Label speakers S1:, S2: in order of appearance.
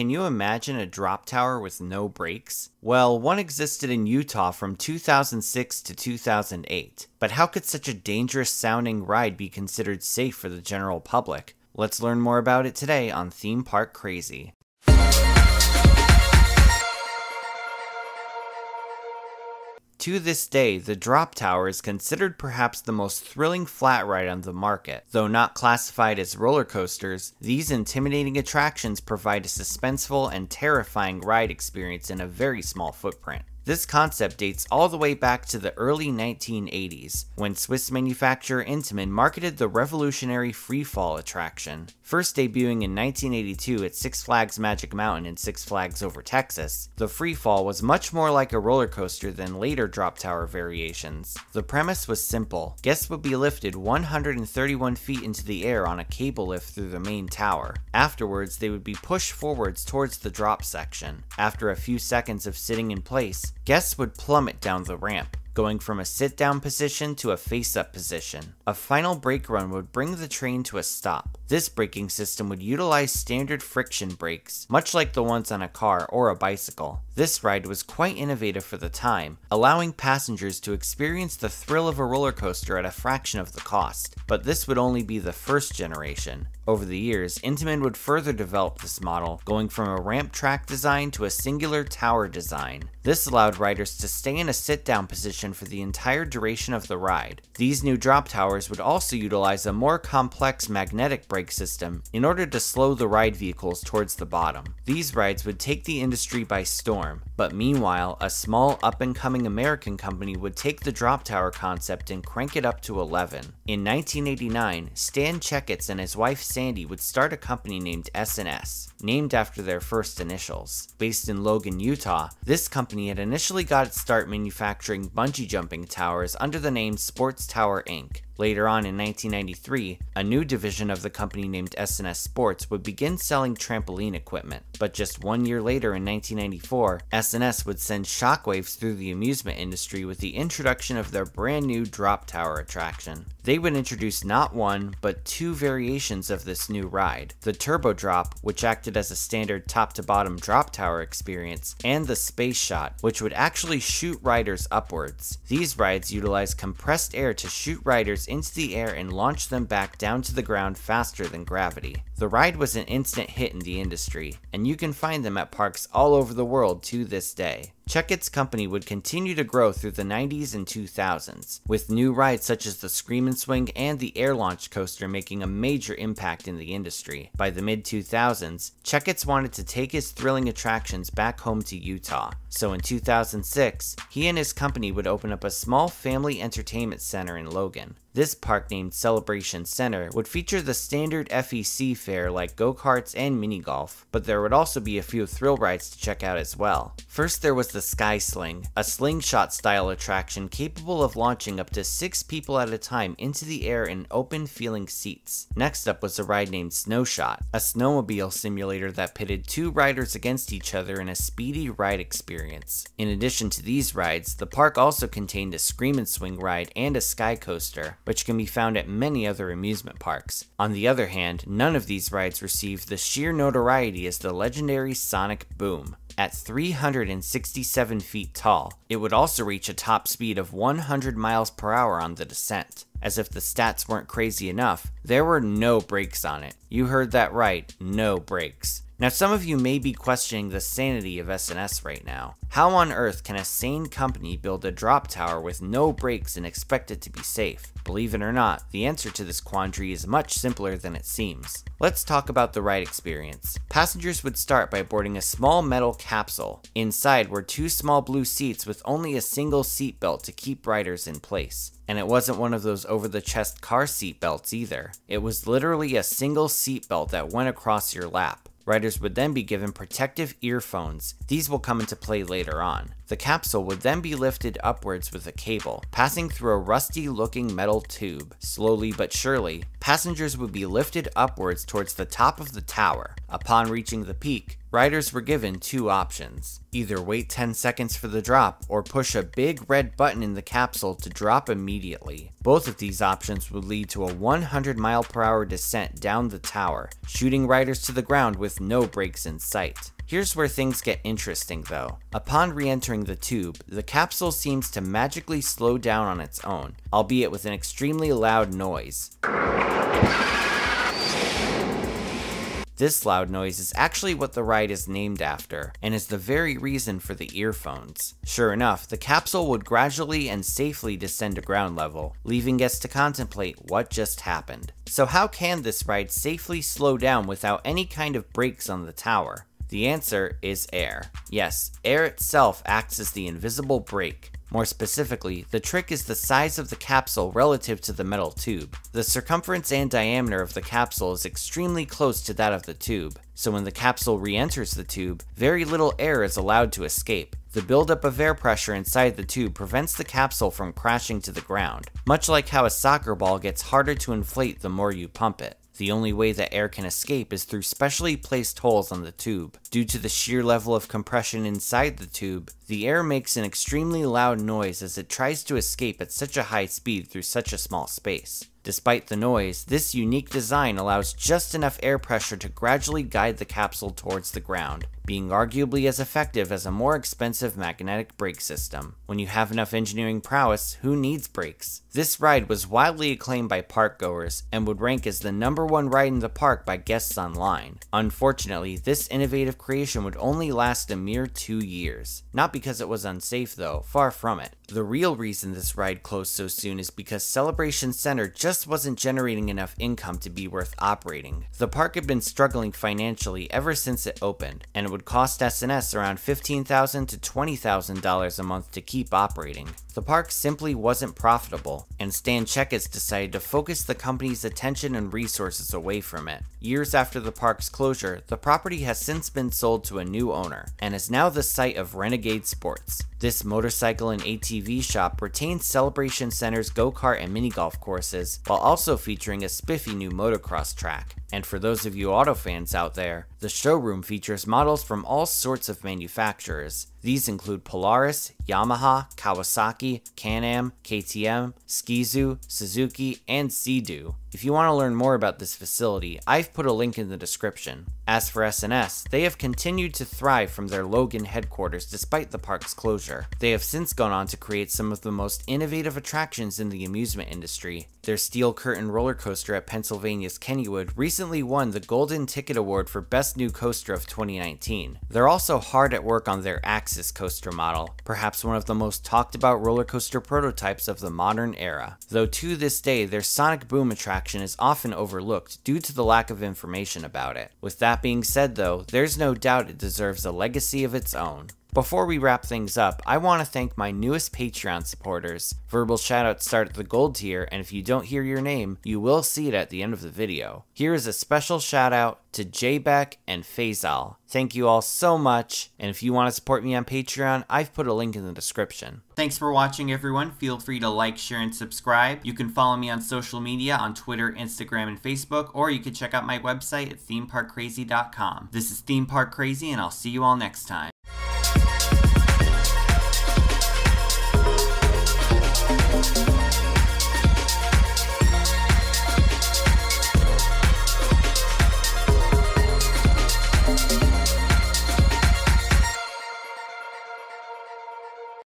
S1: Can you imagine a drop tower with no brakes? Well, one existed in Utah from 2006 to 2008. But how could such a dangerous sounding ride be considered safe for the general public? Let's learn more about it today on Theme Park Crazy. To this day, the Drop Tower is considered perhaps the most thrilling flat ride on the market. Though not classified as roller coasters, these intimidating attractions provide a suspenseful and terrifying ride experience in a very small footprint. This concept dates all the way back to the early 1980s, when Swiss manufacturer Intamin marketed the revolutionary freefall attraction. First debuting in 1982 at Six Flags Magic Mountain in Six Flags Over Texas, the freefall was much more like a roller coaster than later drop tower variations. The premise was simple. Guests would be lifted 131 feet into the air on a cable lift through the main tower. Afterwards, they would be pushed forwards towards the drop section. After a few seconds of sitting in place, guests would plummet down the ramp going from a sit down position to a face up position. A final brake run would bring the train to a stop. This braking system would utilize standard friction brakes, much like the ones on a car or a bicycle. This ride was quite innovative for the time, allowing passengers to experience the thrill of a roller coaster at a fraction of the cost. But this would only be the first generation. Over the years, Intamin would further develop this model, going from a ramp track design to a singular tower design. This allowed riders to stay in a sit down position for the entire duration of the ride. These new drop towers would also utilize a more complex magnetic brake system in order to slow the ride vehicles towards the bottom. These rides would take the industry by storm, but meanwhile, a small up and coming American company would take the drop tower concept and crank it up to 11. In 1989, Stan Checketts and his wife Sandy would start a company named S&S, named after their first initials. Based in Logan, Utah, this company had initially got its start manufacturing bungee jumping towers under the name Sports Tower Inc. Later on in 1993, a new division of the company named S&S Sports would begin selling trampoline equipment. But just one year later in 1994, S&S would send shockwaves through the amusement industry with the introduction of their brand new drop tower attraction. They would introduce not one, but two variations of this new ride. The Turbo Drop, which acted as a standard top to bottom drop tower experience, and the Space Shot, which would actually shoot riders upwards. These rides utilize compressed air to shoot riders into the air and launch them back down to the ground faster than gravity. The ride was an instant hit in the industry, and you can find them at parks all over the world to this day. Checketts company would continue to grow through the 90s and 2000s, with new rides such as the Scream and Swing and the Air Launch Coaster making a major impact in the industry. By the mid 2000s, Checketts wanted to take his thrilling attractions back home to Utah, so in 2006, he and his company would open up a small family entertainment center in Logan. This park named Celebration Center would feature the standard FEC fare like go-karts and mini golf, but there would also be a few thrill rides to check out as well. First there was the Sky Sling, a slingshot style attraction capable of launching up to 6 people at a time into the air in open feeling seats. Next up was a ride named Snowshot, a snowmobile simulator that pitted two riders against each other in a speedy ride experience. In addition to these rides, the park also contained a Scream and Swing ride and a Sky Coaster, which can be found at many other amusement parks. On the other hand, none of these rides received the sheer notoriety as the legendary Sonic Boom. At 367 feet tall, it would also reach a top speed of 100 miles per hour on the descent. As if the stats weren't crazy enough, there were no brakes on it. You heard that right, no brakes. Now some of you may be questioning the sanity of S&S right now. How on earth can a sane company build a drop tower with no brakes and expect it to be safe? Believe it or not, the answer to this quandary is much simpler than it seems. Let's talk about the ride experience. Passengers would start by boarding a small metal capsule. Inside were two small blue seats with only a single seat belt to keep riders in place. And it wasn't one of those over the chest car seat belts either. It was literally a single seat belt that went across your lap. Riders would then be given protective earphones. These will come into play later on. The capsule would then be lifted upwards with a cable, passing through a rusty looking metal tube. Slowly but surely, passengers would be lifted upwards towards the top of the tower. Upon reaching the peak, riders were given two options. Either wait 10 seconds for the drop or push a big red button in the capsule to drop immediately. Both of these options would lead to a 100 mile per hour descent down the tower, shooting riders to the ground with no brakes in sight. Here's where things get interesting though. Upon re-entering the tube, the capsule seems to magically slow down on its own, albeit with an extremely loud noise. This loud noise is actually what the ride is named after, and is the very reason for the earphones. Sure enough, the capsule would gradually and safely descend to ground level, leaving guests to contemplate what just happened. So how can this ride safely slow down without any kind of brakes on the tower? The answer is air. Yes, air itself acts as the invisible brake. More specifically, the trick is the size of the capsule relative to the metal tube. The circumference and diameter of the capsule is extremely close to that of the tube, so when the capsule re-enters the tube, very little air is allowed to escape. The buildup of air pressure inside the tube prevents the capsule from crashing to the ground, much like how a soccer ball gets harder to inflate the more you pump it. The only way that air can escape is through specially placed holes on the tube. Due to the sheer level of compression inside the tube, the air makes an extremely loud noise as it tries to escape at such a high speed through such a small space. Despite the noise, this unique design allows just enough air pressure to gradually guide the capsule towards the ground, being arguably as effective as a more expensive magnetic brake system. When you have enough engineering prowess, who needs brakes? This ride was widely acclaimed by parkgoers and would rank as the number one ride in the park by guests online. Unfortunately, this innovative creation would only last a mere two years. Not because it was unsafe though, far from it. The real reason this ride closed so soon is because Celebration Center just wasn't generating enough income to be worth operating. The park had been struggling financially ever since it opened, and it would cost S&S around 15,000 to $20,000 a month to keep operating. The park simply wasn't profitable, and Stan Checketts decided to focus the company's attention and resources away from it. Years after the park's closure, the property has since been sold to a new owner, and is now the site of Renegade Sports. This motorcycle and ATV shop retains Celebration Center's go-kart and mini golf courses, while also featuring a spiffy new motocross track. And for those of you auto fans out there, the showroom features models from all sorts of manufacturers. These include Polaris, Yamaha, Kawasaki, Can-Am, KTM, Ski-Doo, Suzuki, and Sea-Doo. If you want to learn more about this facility, I've put a link in the description. As for S&S, they have continued to thrive from their Logan headquarters despite the park's closure. They have since gone on to create some of the most innovative attractions in the amusement industry. Their Steel Curtain roller coaster at Pennsylvania's Kennywood recently won the Golden Ticket Award for Best New Coaster of 2019. They're also hard at work on their Axis coaster model, perhaps one of the most talked about roller coaster prototypes of the modern era. Though to this day, their Sonic Boom attraction is often overlooked due to the lack of information about it. With that being said though, there's no doubt it deserves a legacy of its own. Before we wrap things up, I want to thank my newest Patreon supporters. Verbal shoutouts start at the gold tier, and if you don't hear your name, you will see it at the end of the video. Here is a special shout out to Jbeck and Faisal. Thank you all so much, and if you want to support me on Patreon, I've put a link in the description. Thanks for watching everyone, feel free to like, share, and subscribe. You can follow me on social media on Twitter, Instagram, and Facebook, or you can check out my website at themeparkcrazy.com. This is Theme Park Crazy, and I'll see you all next time.